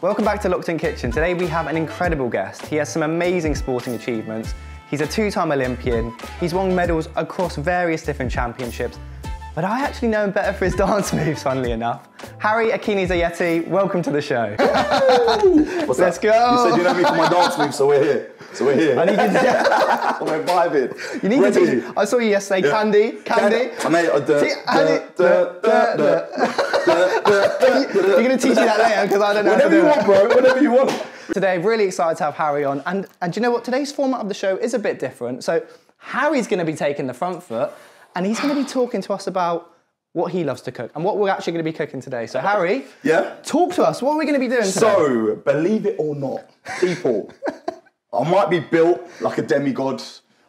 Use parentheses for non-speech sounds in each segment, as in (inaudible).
Welcome back to Loch'd In Kitchen. Today we have an incredible guest. He has some amazing sporting achievements. He's a two-time Olympian. He's won medals across various different championships. But I actually know him better for his (laughs) dance moves, funnily enough. Harry Aikines Aryeetey, welcome to the show. (laughs) What's Let's that? go. You said you know me for my dance moves, so we're here. So we're here. I need you to, (laughs) we're vibing. you need Ready. to teach. I saw you yesterday, Candy, Candy. I made a duh, See, duh, duh, duh, duh, duh, duh, duh, You're going to teach me that later because I don't know Whatever do you want, bro. Whatever you want. Today, really excited to have Harry on. And, and do you know what? Today's format of the show is a bit different. So, Harry's going to be taking the front foot and he's going to be talking to us about what he loves to cook and what we're actually going to be cooking today. So, Harry, Yeah. talk to us. What are we going to be doing today? So, believe it or not, people, I might be built like a demigod.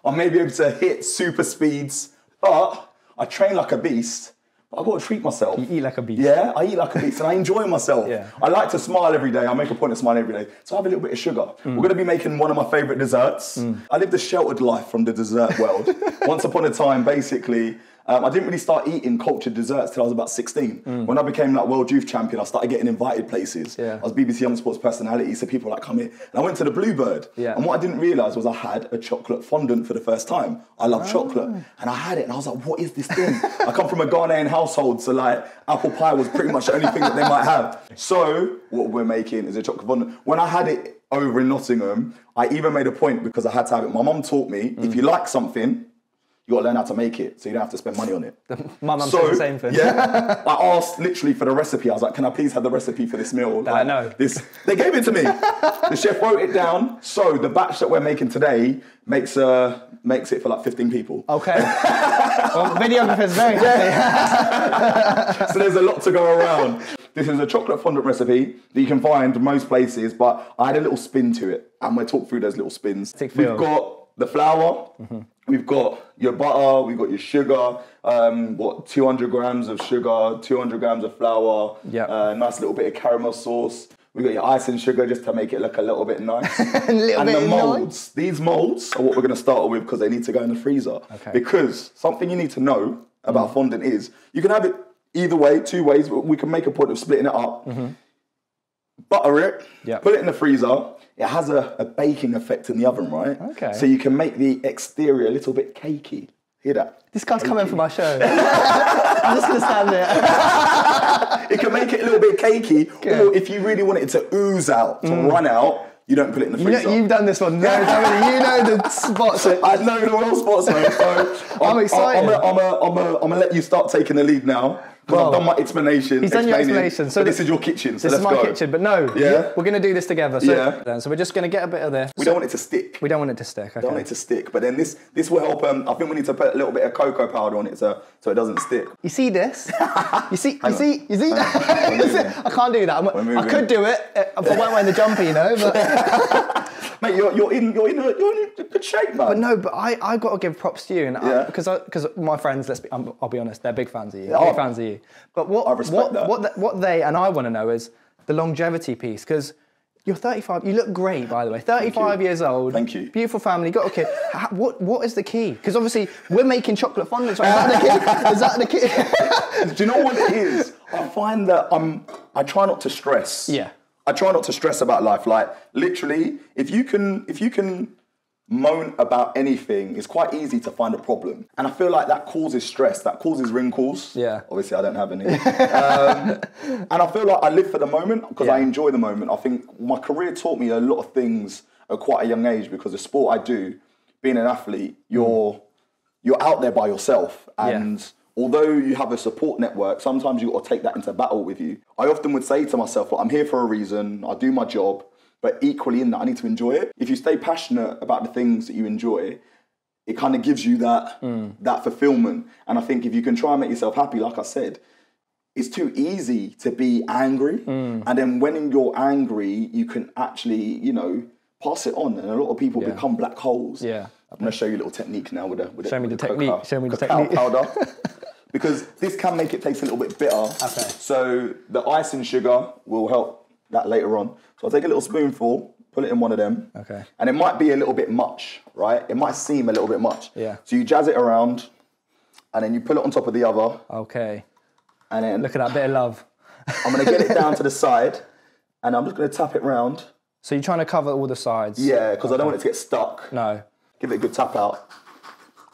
I may be able to hit super speeds, but I train like a beast. I've got to treat myself. You eat like a beast. Yeah, I eat like a beast and I enjoy myself. Yeah. I like to smile every day. I make a point of smiling every day. So I have a little bit of sugar. Mm. We're going to be making one of my favourite desserts. I lived a sheltered life from the dessert world. (laughs) Once upon a time, basically, um, I didn't really start eating cultured desserts till I was about 16. When I became like world youth champion, I started getting invited places. Mm. Yeah. I was BBC Young Sports personality, so people like come here. And I went to the Bluebird. Yeah. And what I didn't realise was I had a chocolate fondant for the first time. I love Ah. chocolate. And I had it and I was like, what is this thing? (laughs) I come from a Ghanaian household, so like apple pie was pretty much the only thing that they might have. So what we're making is a chocolate fondant. When I had it over in Nottingham, I even made a point because I had to have it. My mum taught me, if you like something, you gotta learn how to make it, so you don't have to spend money on it. My mum So, said the same thing. Yeah, I asked literally for the recipe. I was like, "Can I please have the recipe for this meal?" I Like, know. This they gave it to me. the chef wrote it down. So the batch that we're making today makes uh makes it for like 15 people. Okay. well, videographer's very happy. (laughs) So there's a lot to go around. This is a chocolate fondant recipe that you can find most places, but I had a little spin to it, and we'll talk through those little spins. We've got the flour. We've got your butter, we've got your sugar, um, what, 200 grams of sugar, 200 grams of flour, Yeah. uh, nice little bit of caramel sauce. We've got your icing sugar just to make it look a little bit nice. (laughs) little and bit the molds. These molds are what we're going to start with because they need to go in the freezer. Okay. Because something you need to know about fondant is you can have it either way, two ways. But we can make a point of splitting it up. Butter it. Yeah. put it in the freezer. It has a, a baking effect in the oven, right? Okay. So you can make the exterior a little bit cakey. Hear that? This guy's coming for my show. (laughs) I'm just going to stand there. It can make it a little bit cakey, or if you really want it to ooze out, to mm. run out, you don't put it in the You freezer. know, you've done this one. No, you know the spots. (laughs) I know the well spots, mate. So I'm excited. I'm gonna I'm I'm I'm let you start taking the lead now because Well, I've done my explanation. He's done your explanation. So but this is your kitchen. So This is my go. kitchen, but no, Yeah? we're going to do this together. So, Yeah. so we're just going to get a bit of this. We don't want it to stick. We don't want it to stick. Okay. don't want it to stick. But then this this will help. Um, I think we need to put a little bit of cocoa powder on it so so it doesn't stick. You see this? You see? You see? You see? (laughs) We're You see? I can't do that. I could do it uh, if I weren't wearing the jumper, you know. But, (laughs) Mate, you're, you're in you're in a, you're in a good shape, man. but no, but I I got to give props to you, and Yeah. because because my friends, let's be, I'm, I'll be honest, they're big fans of you. Big fans of you. But what what what the- what they and I want to know is the longevity piece because. You're 35. You look great, by the way. 35 years old. Thank you. Beautiful family. Got a kid. (laughs) How- What What is the key? Because obviously we're making chocolate fondants. Right? Is that the key? Is that the key? (laughs) Do you know what it is? I find that I'm. I try not to stress. Yeah. I try not to stress about life. Like literally, if you can, if you can moan about anything, it's quite easy to find a problem. And I feel like that causes stress. That causes wrinkles. Yeah. Obviously, I don't have any. um, (laughs) and I feel like I live for the moment because I enjoy the moment. I think my career taught me a lot of things at quite a young age because the sport I do, being an athlete, you're you're out there by yourself and although you have a support network sometimes you've got to take that into battle with you i often would say to myself well, i'm here for a reason i do my job but equally in that i need to enjoy it if you stay passionate about the things that you enjoy it kind of gives you that mm. that fulfillment and i think if you can try and make yourself happy like i said it's too easy to be angry mm. and then when you're angry you can actually you know pass it on and a lot of people Yeah. become black holes Yeah. I'm going to show you a little technique now with a with Show a, me with the technique, cacao- show me the technique. powder (laughs) because this can make it taste a little bit bitter. Okay. So the icing sugar will help that later on. So I'll take a little spoonful, put it in one of them. Okay. And it might be a little bit much, right? It might seem a little bit much. Yeah. So you jazz it around, and then you put it on top of the other, Okay. and then Look at that bit of love. (laughs) I'm gonna get it down to the (laughs) side, and I'm just going to tap it round. So you're trying to cover all the sides? Yeah, because I don't want it to get stuck. No. Give it a good tap out.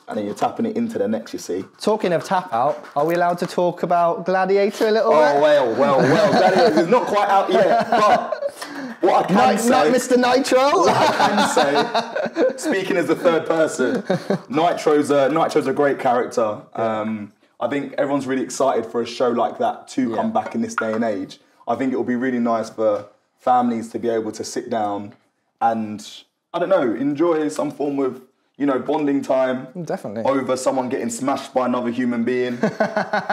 And then you're tapping it into the next, you see. Talking of tap out, are we allowed to talk about Gladiator a little Oh, bit? Oh, well, well, well. Gladiator is not quite out yet, but what I can Night, say... night, Mr. Nitro. I can say, speaking as the third person, Nitro's a, Nitro's a great character. Um, I think everyone's really excited for a show like that to come back in this day and age. I think it will be really nice for families to be able to sit down and, I don't know, enjoy some form of, you know, bonding time. Definitely. Over someone getting smashed by another human being. (laughs)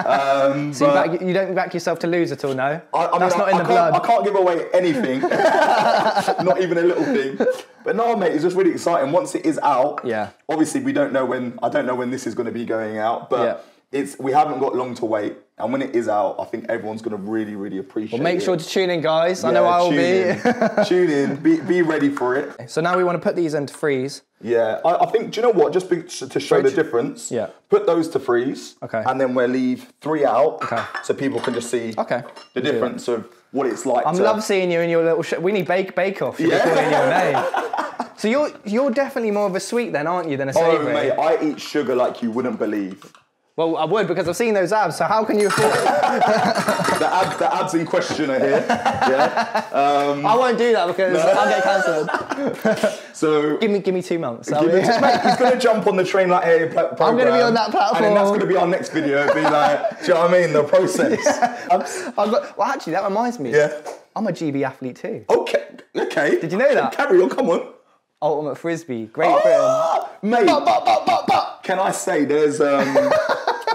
um, So you, back, you don't back yourself to lose at all, no? I, I mean, That's I- not in I the can't- blood. I can't give away anything, (laughs) (laughs) not even a little thing. But no, mate, it's just really exciting. Once it is out, Yeah. Obviously, we don't know when. I don't know when this is going to be going out, but Yeah. It's we haven't got long to wait. And when it is out, I think everyone's going to really, really appreciate. It. Well, make it. sure to tune in, guys. I know I will be. (laughs) Tune in. Be, be ready for it. so now we want to put these into freeze. Yeah, I, I think. Do you know what? Just be, to show the difference. Yeah. Put those to freeze. Okay. And then we'll leave three out. Okay. So people can just see. Okay. The that. difference of what it's like. I to, love seeing you in your little. Sh- we need bake bake off. Yeah. calling your name. (laughs) So you're you're definitely more of a sweet then, aren't you, than a Oh, mate, I eat sugar like you wouldn't believe. Well, I would because I've seen those abs. So how can you afford? (laughs) The, ab, the abs in question are here. Yeah. I won't do that because I'll get cancelled. (laughs) So. Give me give me two months. Give it to- mate, he's gonna jump on the train like hey, I'm gonna be on that platform, and then that's gonna be our next video. Be like, do you know what I mean? The process. (laughs) I've got, well, actually, that reminds me. Yeah. I'm a GB athlete too. Okay. Okay. Did you know that? Carry on. Come on. Ultimate frisbee, Great Ah, mate. Britain. But. Can I say there's um,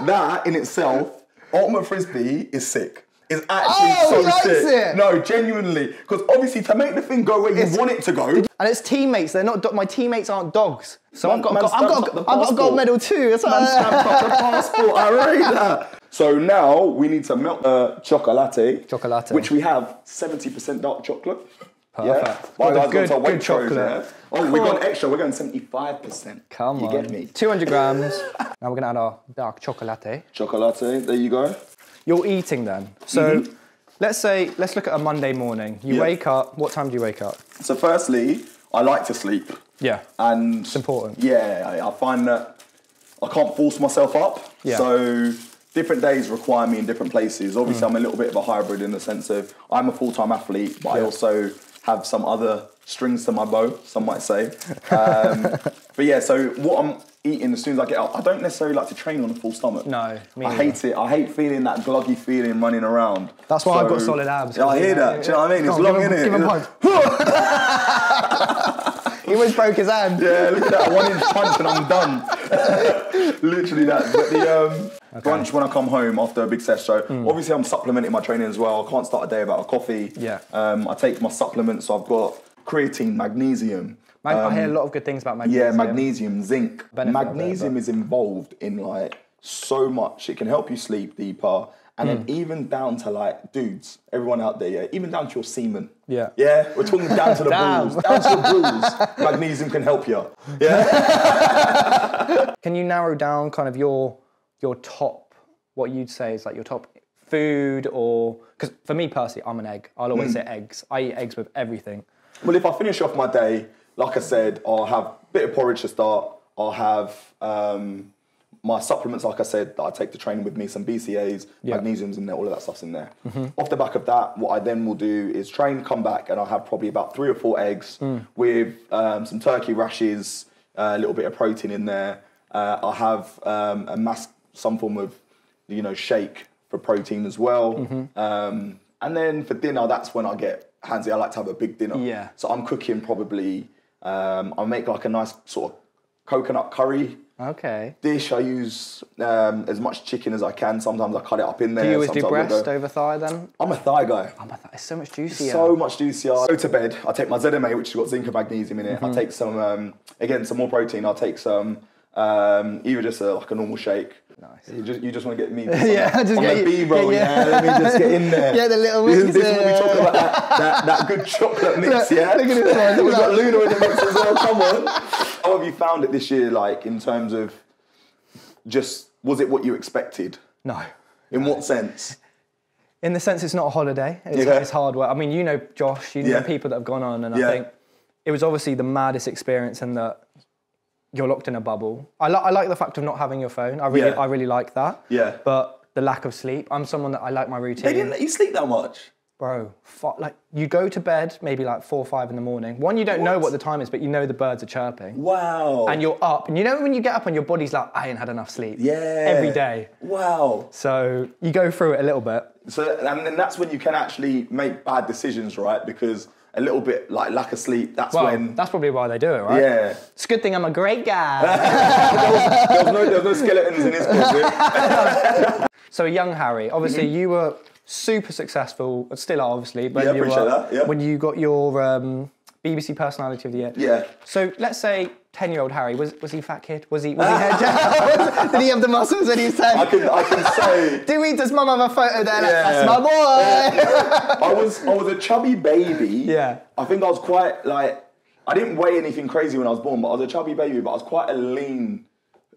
that in itself? Ultimate frisbee is sick. It's actually Oh, so he likes sick. it. No, genuinely, because obviously to make the thing go where you want it to go, And it's teammates. They're not. Do- my teammates aren't dogs. So Man- I've got. I've got, I've got, stamped up I've got a gold medal too. It's Man stamped up the (laughs) passport. I rate that. So now we need to melt the chocolate, Chocolate. which we have 70% dark chocolate. Perfect. Yeah. Got the guys good- got good chocolate. yeah? Oh, we're going extra. We're going 75%. Come you on. get me? 200 (laughs) grams. now we're gonna add our dark chocolate. Chocolate. There you go. You're eating then. So let's say let's look at a Monday morning. You. Yeah. wake up. What time do you wake up? So firstly, I like to sleep. Yeah. And It's important. Yeah, I, I find that I can't force myself up. Yeah. So different days require me in different places. Obviously, Mm. I'm a little bit of a hybrid in the sense of I'm a full time athlete, but I also have some other strings to my bow, some might say. Um, (laughs) but yeah, so what I'm eating as soon as I get up, I don't necessarily like to train on a full stomach. No, me I neither. hate it. I hate feeling that gluggy feeling running around. That's why I've got solid abs. Yeah, I hear that. Do you know what I mean? It's on, long, give him- him punch. (laughs) he almost broke his hand. Yeah, look at that one inch punch and I'm done. (laughs) Literally that. But the um, brunch when I come home after a big session. So obviously I'm supplementing my training as well. I can't start a day without a coffee. Yeah. Um, I take my supplements. So I've got creatine, magnesium. Mag- I hear a lot of good things about magnesium. Um, Yeah, magnesium, zinc. Benefit magnesium is involved in like so much. It can help you sleep deeper. And then Hmm. even down to like dudes, everyone out there, yeah, even down to your semen. Yeah. Yeah, we're talking down to the (laughs) balls. Down to the balls. (laughs) Magnesium can help you. Yeah. Can you narrow down kind of your your top, what you'd say is like your top food or because for me personally, I'm an egg. I'll always say eggs. I eat eggs with everything. Well, if I finish off my day, like I said, I'll have a bit of porridge to start. I'll have um, my supplements, like I said, that I take to training with me, some BCAs, Yeah. magnesiums in there, all of that stuff's in there. Off the back of that, what I then will do is train, come back, and I'll have probably about three or four eggs with um, some turkey rashes, uh, a little bit of protein in there. Uh, I'll have um, a mass, some form of, you know, shake for protein as well. Um, and then for dinner, that's when I get handsy. I like to have a big dinner. Yeah. So I'm cooking probably. Um, I make like a nice sort of coconut curry Okay. dish. I use um, as much chicken as I can. Sometimes I cut it up in there. Do you always do sometimes I breast over thigh then? I'm a thigh guy. I'm a th- it's so much juicier. So much juicier. I go to bed. I take my ZMA, which has got zinc and magnesium in it. Mm-hmm. I take some, um, again, some more protein. I'll take some, um, either just a, like a normal shake. Nice. You just, you just want to get me (laughs) Yeah, on, the- just on get the B-roll, get yeah. you- Let me just get in there. (laughs) Yeah, the little This, wings, this is what we yeah. talk about, that, (laughs) that, that good chocolate mix, Look, yeah? look at this one, We've got. Luna in the mix as well, come on. How have you found it this year, like, in terms of just, was it what you expected? No. In what sense? in the sense it's not a holiday. It's, Yeah. it's hard work. I mean, you know Josh, you know Yeah. people that have gone on, and Yeah. I think it was obviously the maddest experience and that you're locked in a bubble. I, li- I like the fact of not having your phone. I really, Yeah. I really like that. Yeah. But the lack of sleep. I'm someone that I like my routine. They didn't let you sleep that much. Bro, fu- like you go to bed maybe like four or five in the morning. One, you don't know What? what the time is, but you know the birds are chirping. Wow. And you're up, and you know when you get up and your body's like, I ain't had enough sleep. yeah. Every day. Wow. So you go through it a little bit. So and then that's when you can actually make bad decisions, right? Because a little bit like lack of sleep. That's Well, when. that's probably why they do it, right? yeah. It's a good thing I'm a great guy. (laughs) There was no, there was no skeletons in his closet. (laughs) so young Harry, obviously you were super successful, still are obviously, but Mm-hmm. Yeah, you appreciate were, that, yeah. when you got your um, BBC Personality of the Year. Yeah. So let's say 10 year old Harry, was, was he fat kid? Was he, was he ah. head (laughs) Did he have the muscles when he was 10? I can I can say (laughs) Do we, does mum have a photo there? Yeah. That's my boy. I was I was a chubby baby. Yeah. I think I was quite like I didn't weigh anything crazy when I was born, but I was a chubby baby, but I was quite a lean.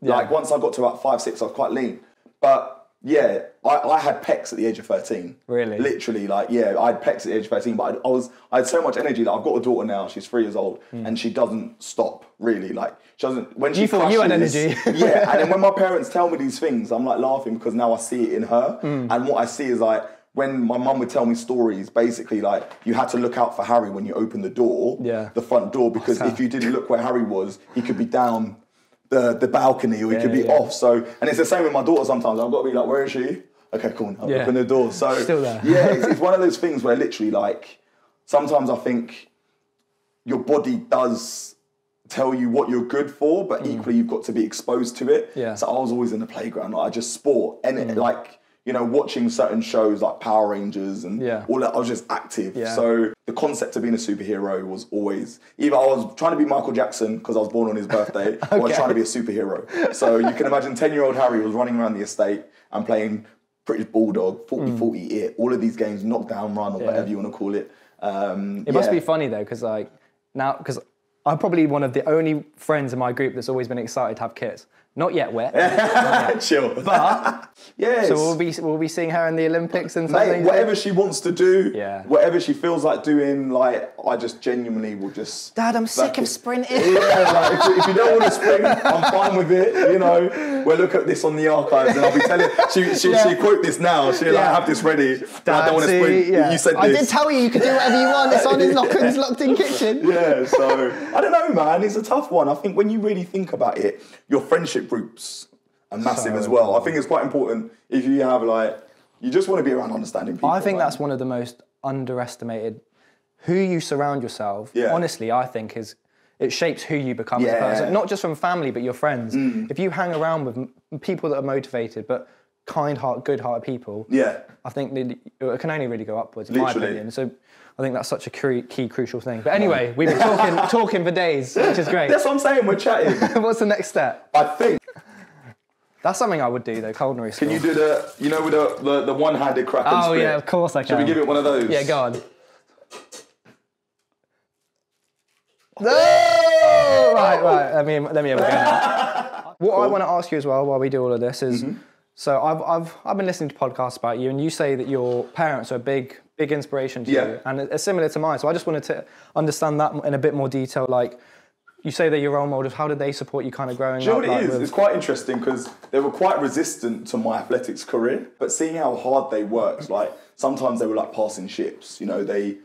Yeah. Like once I got to about five, six, I was quite lean. But yeah, I, I had pecs at the age of 13. Really? Literally, like, yeah, I had pecs at the age of 13, but I, I was I had so much energy that I've got a daughter now, she's three years old, and she doesn't stop, really. Like she doesn't when she. You thought you had energy. (laughs) yeah, and then when my (laughs) parents tell me these things, I'm like laughing because now I see it in her. Hmm. And what I see is like when my mum would tell me stories, basically like you had to look out for Harry when you opened the door, Yeah. the front door, because if you didn't look where Harry was, he could be down the, the balcony or he could be yeah. off. So and it's the same with my daughter sometimes. I've got to be like, where is she? Okay, cool. I'll Yeah. open the door. So Still there. yeah, it's, (laughs) it's one of those things where literally like sometimes I think your body does tell you what you're good for, but equally you've got to be exposed to it. Mm. Yeah. Mm. So I was always in the playground. Like, I just sport and it, like you know watching certain shows like Power Rangers and Yeah. all that. I was just active. Yeah. So the concept of being a superhero was always either I was trying to be Michael Jackson because I was born on his birthday, (laughs) or I was trying to be a superhero. So you can imagine ten year old Harry was running around the estate and playing British Bulldog, 40 40 it, all of these games, knockdown run or Mm. Yeah. whatever you want to call it. Um, It must be funny though, because like now, because I'm probably one of the only friends in my group that's always been excited to have kids. (laughs) Not yet wet. chill. But (laughs) yes. so we'll be we'll be seeing her in the Olympics and something. Mate, whatever she wants to do, Yeah. whatever she feels like doing, like I just genuinely will just. Dad, I'm sick back of it. sprinting. Yeah, like if, you- if you don't want to sprint, I'm fine with it. You know, we'll look at this on the archives, and I'll be telling. She she Yeah. she quote this now. She'll like have this ready. but I Dad, don't want to sprint. yeah. You said this. I did tell you you could do whatever you want. It's on his lock- locked-in kitchen. yeah, so I don't know, man. It's a tough one. I think when you really think about it, your friendship groups are massive So as well. I think it's quite important if you have like you just want to be around understanding people. I think man. that's one of the most underestimated. Who you surround yourself, Yeah. honestly, I think is it shapes who you become as a Mm. person. Not just from family, but your friends. If you hang around with people that are motivated but kind heart, good hearted people, yeah. I think it can only really go upwards, in my Literally. opinion. So I think that's such a key, crucial thing. But anyway, we've been talking, (laughs) talking for days, which is great. That's what I'm saying. We're chatting. (laughs) What's the next step? I think. That's something I would do though, culinary school. Can you do the you know with the the, the one handed crack and oh yeah, of course I can. Should we give it one of those? Yeah, go on. (laughs) No! Right, right. Let me let me have a go. now. What I want to ask you as well while we do all of this is, Mm-hmm. So I've I've I've been listening to podcasts about you, and you say that your parents are a big big inspiration to Yeah. you, and it's similar to mine. So I just wanted to understand that in a bit more detail. Like, you say they're your role models. How did they support you, kind of growing Do you know up? what it like, is? with- It's quite interesting because they were quite resistant to my athletics career, but seeing how hard they worked, like sometimes they were like passing ships. You know, they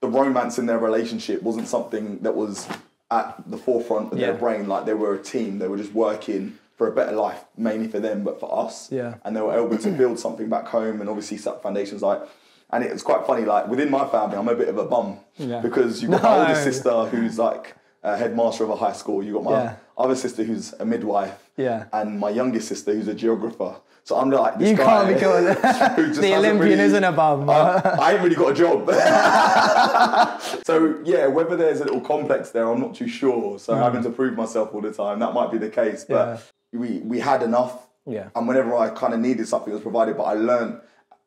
the romance in their relationship wasn't something that was at the forefront of their brain. Like they were a team. They were just working for a better life, mainly for them, but for us. Yeah. And they were able to build something back home and obviously set foundations like. And it was quite funny, like within my family, I'm a bit of a bum Yeah. because you've got my older sister who's like a headmaster of a high school. you've got my Yeah. other sister who's a midwife, Yeah. and my youngest sister who's a geographer. So I'm like this You guy can't be called- (laughs) The Olympian really- isn't a bum. I, I ain't really got a job. (laughs) so yeah, whether there's a little complex there, I'm not too sure. So mm. having to prove myself all the time, that might be the case. But we we had enough. Yeah. And whenever I kind of needed something, it was provided. But I learned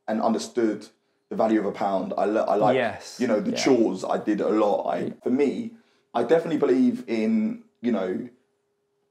and understood the value of a pound. I le- I like Yes. you know the Yeah. chores. I did a lot. I for me, I definitely believe in you know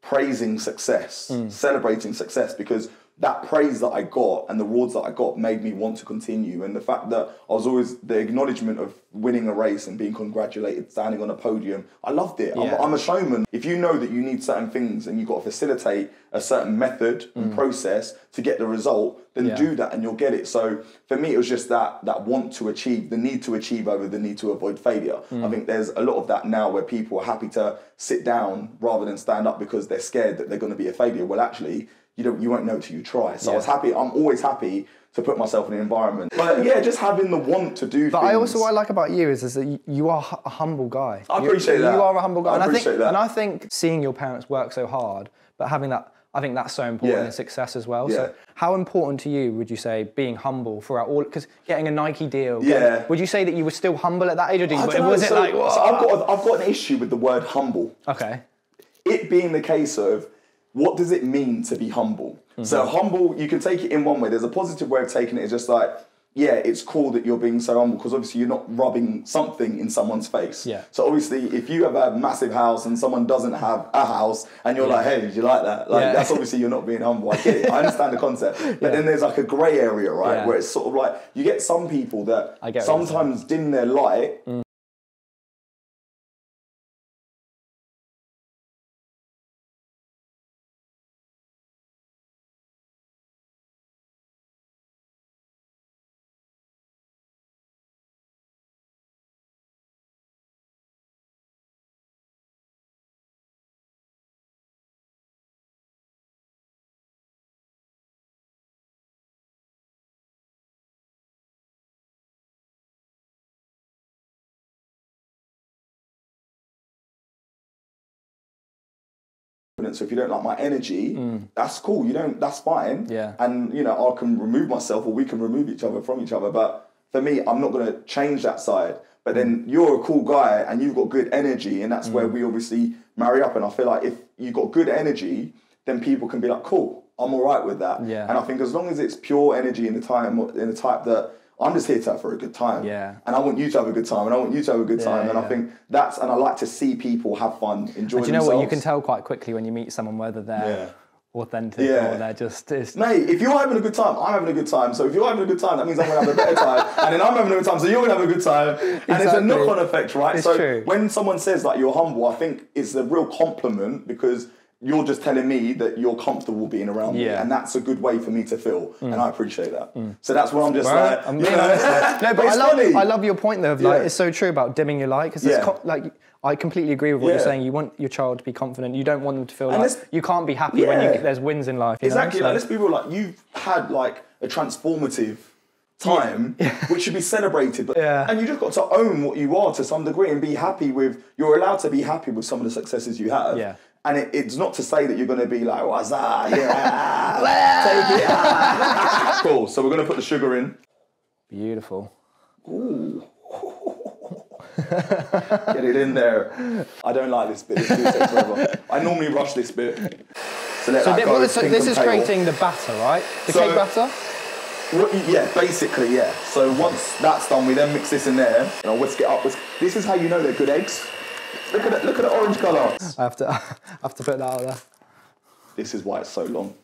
praising success, Hmm. celebrating success because that praise that I got and the rewards that I got made me want to continue. And the fact that I was always the acknowledgement of winning a race and being congratulated, standing on a podium, I loved it. Yeah. I'm, I'm a showman. If you know that you need certain things and you've got to facilitate a certain method and process to get the result, then Mm. Yeah. do that and you'll get it. So for me, it was just that that want to achieve, the need to achieve over the need to avoid failure. Mm. I think there's a lot of that now where people are happy to sit down rather than stand up because they're scared that they're going to be a failure. Well, actually, you don't, you won't know till you try. So I was happy. I'm always happy to put myself in an environment. But yeah, just having the want to do. But things. I also what I like about you is, is that you- you are a humble guy. I You- appreciate that. You are a humble guy. I and I appreciate think, that. And I think seeing your parents work so hard, but having that, I think that's so important Yeah. in success as well. Yeah. So how important to you would you say being humble throughout all? Because getting a Nike deal. Yeah. getting- would you say that you were still humble at that age, or did I you, know, was it so- like? so I've got a, I've got an issue with the word humble. okay. it being the case of what does it mean to be humble? So Mm-hmm. humble, you can take it in one way. There's a positive way of taking it. It's just like, yeah, it's cool that you're being so humble because obviously you're not rubbing something in someone's face. Yeah. So obviously, if you have a massive house and someone doesn't have a house, and you're like, hey, did you like that? Like Yeah. that's obviously you're not being humble. I get it. I understand the concept. (laughs) But then there's like a grey area, right, Yeah. where it's sort of like you get some people that I get what you're saying. sometimes dim their light So if you don't like my energy, that's cool. You don't. That's fine. Mm. Yeah. And you know, I can remove myself, or we can remove each other from each other. But for me, I'm not going to change that side. But then Mm. you're a cool guy, and you've got good energy, and that's where we obviously marry up. And I feel like if you've got good energy, then people can be like, cool, I'm all right with that. Yeah. And I think as long as it's pure energy in the time, in the type that I'm just here to have for a good time. Yeah. And I want you to have a good time, and I want you to have a good time. and I think that's, and I like to see people have fun, enjoy Do you know what? You can tell quite quickly when you meet someone whether they're authentic Yeah. or they're just. It's, Mate, if you're having a good time, I'm having a good time. So if you're having a good time, that means I'm gonna have a better time. (laughs) and then I'm having a good time, so you're gonna have a good time. And it's a knock-on effect, right? It's so true. when someone says like you're humble, I think it's a real compliment because you're just telling me that you're comfortable being around me. Yeah. Mm. And that's a good way for me to feel. And I appreciate that. So that's what I'm just Well, like. I'm you know. No, (laughs) but I love, funny. I love your point though. Of like, Yeah. it's so true about dimming your light because Yeah. co- like I completely agree with what you're saying. You want your child to be confident. You don't want them to feel And like you can't be happy when you, there's wins in life. you know? Exactly. So- Like, let's be real. Like you've had like a transformative time, (laughs) which should be celebrated. But, Yeah. And you just got to own what you are to some degree and be happy with. You're allowed to be happy with some of the successes you have. Yeah. And it, it's not to say that you're going to be like, what's that? (laughs) Yeah, take it. ah." (laughs) cool. So we're going to put the sugar in. Beautiful. (laughs) Get it in there. I don't like this bit. This. I normally rush this bit. So, let So, that go. well, so this is pale. creating the batter, right? The So- cake batter. What yeah, basically, yeah. So once that's done, we then mix this in there. You know, whisk it up. This is how you know they're good eggs. Look at it. Look at the orange colour. I have to, (laughs) I have to put that out there. This is why it's so long.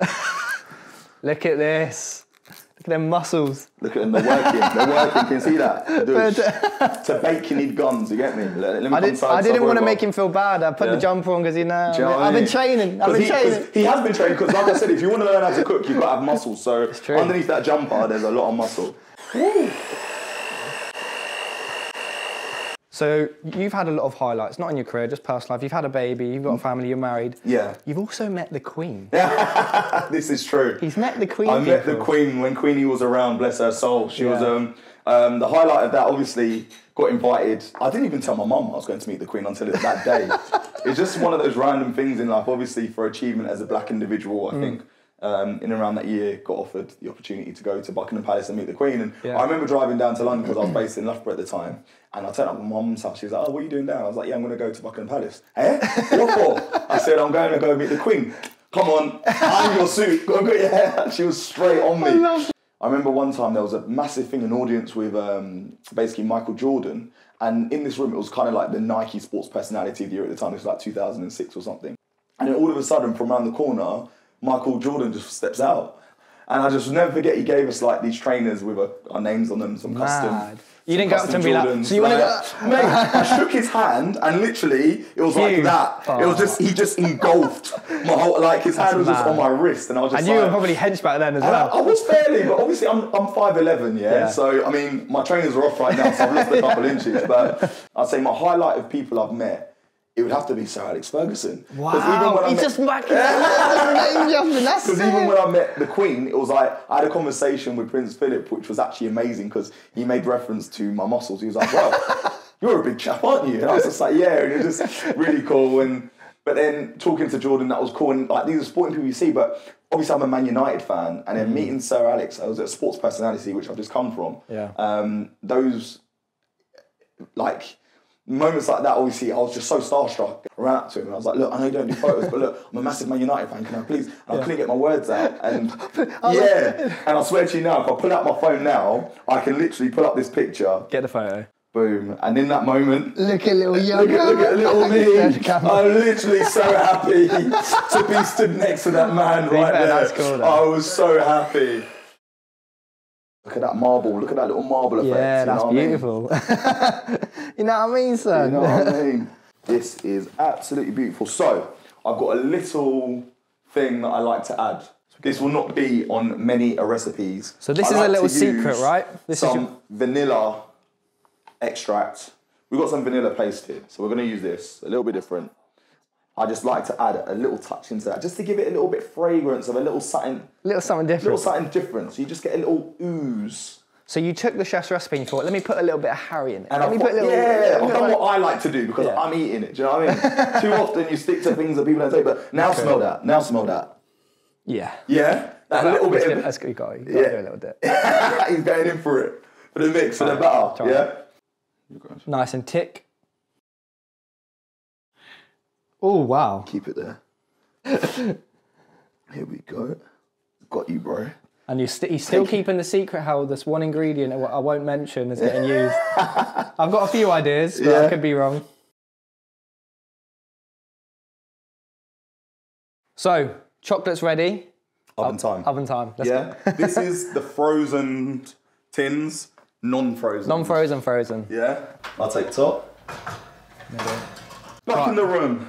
(laughs) Look at this. Look at them muscles. Look at them. They're working. They're working. Can you see that? To bake, you need guns. You get me? Let, let me I, did, I didn't want to make him feel bad. I put Yeah. the jumper on because you know, you know I've been mean? training. I've been he, training. He has been training because, like I said, if you want to learn how to cook, you've got to have muscles. So underneath that jumper, there's a lot of muscle. So you've had a lot of highlights, not in your career, just personal life. You've had a baby, you've got a family, you're married. Yeah. You've also met the Queen. (laughs) This is true. He's met the Queen. I met the. Queen when Queenie was around, bless her soul. She was um, um, the highlight of that. Obviously, got invited. I didn't even tell my mum I was going to meet the Queen until that day. (laughs) it's just one of those random things in life. Obviously, for achievement as a black individual, Mm. I think. Um, in around that year, got offered the opportunity to go to Buckingham Palace and meet the Queen. And Yeah. I remember driving down to London because I was based in Loughborough at the time. And I turned up my mum's house. She was like, "Oh, what are you doing down?" I was like, "Yeah, I'm going to go to Buckingham Palace." Eh? What for? I said, "I'm going to go meet the Queen." Come on, I'm your suit. Go, get your hair. She was straight on me. I remember one time there was a massive thing, an audience with um, basically Michael Jordan, and in this room it was kind of like the Nike Sports Personality of the Year at the time. It was like 2006 or something. And then all of a sudden, from around the corner, Michael Jordan just steps out. And I just never forget, he gave us like these trainers with a, our names on them, some custom. Mad. You didn't go up to custom him and be like, "So you wanna Like, go-" Mate, I shook his hand and literally it was like Huge. that. It was just, he oh. just engulfed my whole, like his hand was just on my wrist and I was just And you were probably hench back then as and I, well. I was fairly, but obviously I'm I'm five eleven, yeah? Yeah. So I mean, my trainers are off right now, so I've lost a couple (laughs) inches. But I'd say my highlight of people I've met, it would have to be Sir Alex Ferguson. Wow, he met- just back (laughs) name jumping. That's (laughs) because even when I met the Queen, it was like I had a conversation with Prince Philip, which was actually amazing because he made reference to my muscles. He was like, "Well, (laughs) you're a big chap, aren't you?" And I was just like, "Yeah," and it was just really cool. And but then talking to Jordan, that was cool. And like these are sporting people you see, but obviously I'm a Man United fan, and then meeting Sir Alex, I was a sports personality, which I've just come from. Yeah. Um, those like moments like that, obviously, I was just so starstruck. I ran up to him and I was like, look, I know you don't do photos, but look, I'm a massive Man United fan, can I please? And I couldn't get my words out. (laughs) And (laughs) yeah, and I swear to you now, if I pull out my phone now, I can literally pull up this picture, Get the photo. boom, and in that moment, Look at little young. Look at, look at little me. (laughs) I'm literally so happy to be stood next to that man right there. that's cool, though. I was so happy. Look at that marble. Look at that little marble effect. Yeah, you that's know what I mean? beautiful. (laughs) you know what I mean, son? You know what I (laughs) mean? This is absolutely beautiful. So, I've got a little thing that I like to add. This will not be on many recipes. So this I is a little secret, right? This is some your- vanilla extract. We've got some vanilla paste here, so we're going to use this a little bit different. I just like to add a little touch into that, just to give it a little bit fragrance of a little something, little something different, little different. something different. So you just get a little ooze. So you took the chef's recipe and you thought, let me put a little bit of Harry in it. And let I me thought, put a little. yeah, little I've done what I like to do because Yeah. I'm eating it. Do you know what I mean? (laughs) Too often you stick to things that people don't say, but now smell that. Now smell that. Yeah. Yeah, that little bit. Of, That's good. You got, you got Yeah. to do a little bit. (laughs) he's going in for it for the mix for the Alright, batter. Yeah. Nice and tick. Oh wow! Keep it there. Here we go. Got you, bro. And you st- he's still keeping the secret how this one ingredient I won't mention is getting (laughs) used. I've got a few ideas, but I could be wrong. So chocolate's ready. Oven time. Oven time. Let's Yeah. (laughs) this is the frozen tins, non-frozen. Non-frozen, frozen. Yeah. I'll take top. Back in the room.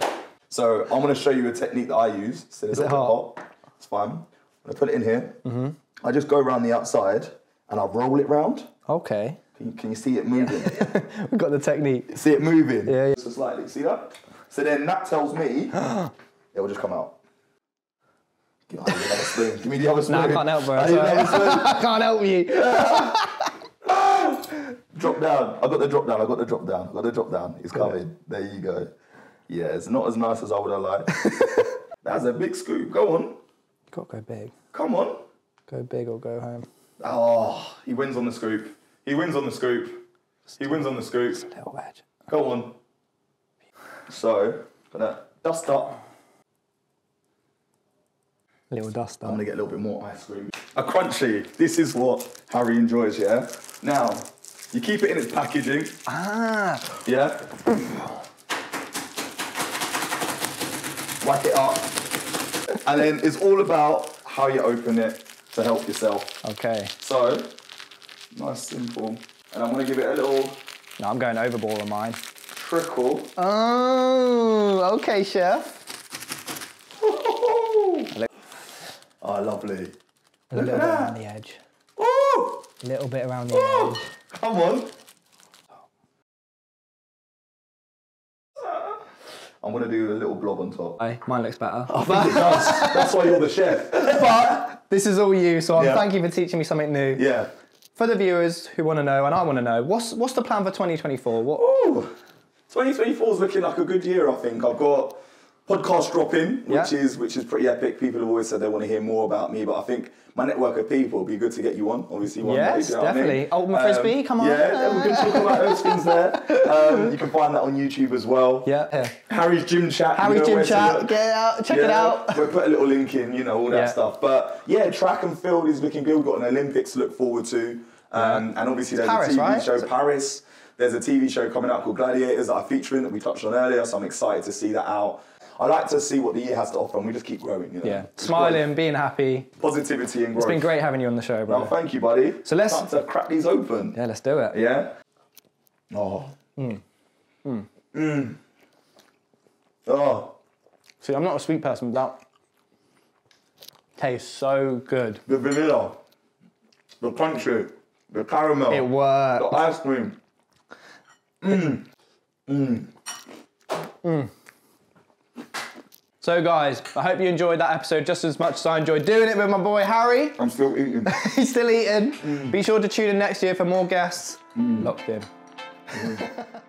So I'm going to show you a technique that I use. It's a little it bit hot? It's fine. I'm going to put it in here. Mm-hmm. I just go around the outside and I roll it round. Okay. Can you, can you see it moving? (laughs) We've got the technique. see it moving? Yeah, yeah. So slightly. See that? So then that tells me (gasps) it will just come out. Give me the other spoon. Give me the other spoon. Nah, I can't help, bro. I need Sorry. another spoon. (laughs) I can't help you. (laughs) Drop down. I got the drop down. I got the drop down. I got the drop down. It's coming. There you go. Yeah, it's not as nice as I would have liked. (laughs) That's a big scoop. Go on. You Got to go big. Come on. Go big or go home. Oh, he wins on the scoop. He wins on the scoop. He wins on the scoop. Little wedge. Go on. So, gonna dust up. Little dust up. I'm gonna get a little bit more ice cream. A crunchy. This is what Harry enjoys, yeah? Now, you keep it in its packaging, Ah. yeah? Whack it up. And then it's all about how you open it to help yourself. Okay. So, nice, simple. And I'm gonna give it a little No, I'm going overboard on mine. trickle. Oh, okay, chef. (laughs) Oh, lovely. A little bit around the edge. Ooh, A little bit around the ooh, edge. come on. Gonna do a little blob on top. Aye, mine looks better. I think it does. That's why you're the chef. (laughs) but this is all you, so I'm Yeah. thank you for teaching me something new. Yeah. For the viewers who want to know, and I want to know, what's what's the plan for 2024? What? Ooh, 2024 is looking like a good year. I think I've got podcast dropping, which Yeah. is which is pretty epic. People have always said they want to hear more about me, but I think my network of people would be good to get you on. Obviously, one day. Yes, do you know what I mean? definitely. Ultimate Frisbee, come on. Yeah, we can talk about those things there. Um, you can find that on YouTube as well. Yeah, here. Harry's Gym Chat. you Harry's know Gym Chat, get it out, check it Yeah, out. We'll put a little link in, you know, all that Yeah. stuff. But yeah, track and field is looking good. We've got an Olympics to look forward to. Um, And obviously, there's Paris, a TV right? show, Is Paris. There's a TV show coming out called Gladiators that I feature in that we touched on earlier, so I'm excited to see that out. I like to see what the year has to offer, and we just keep growing. You know? Yeah, It's smiling, being happy. positivity, and growth. It's been great having you on the show, bro. Thank you, buddy. So let's- Time to crack these open. Yeah, let's do it. Yeah. Oh. Mm. Mm. Oh. See, I'm not a sweet person, but that tastes so good. The vanilla, the crunchy, the caramel, It works. the ice cream. So, guys, I hope you enjoyed that episode just as much as I enjoyed doing it with my boy Harry. I'm still eating. (laughs) He's still eating. Mm. Be sure to tune in next year for more guests. Mm. Locked in. Mm. (laughs)